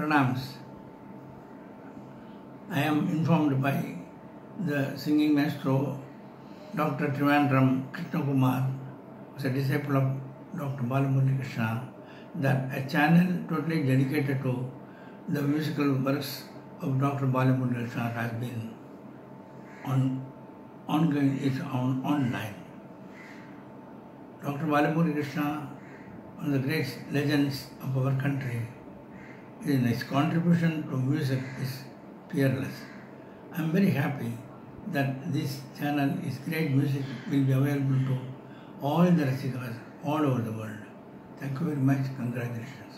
pranams. I am informed by the singing maestro Dr. Trivandrum Krishna Kumar, who is a disciple of Dr. Balamurali Krishna, that a channel totally dedicated to the musical works of Dr. Balamurali Krishna has been on ongoing, is on online. Dr. Balamurali Krishna, one of the great legends of our country, his contribution to music is peerless. I am very happy that this channel is great music will be available to all the Rasikas all over the world. Thank you very much. Congratulations.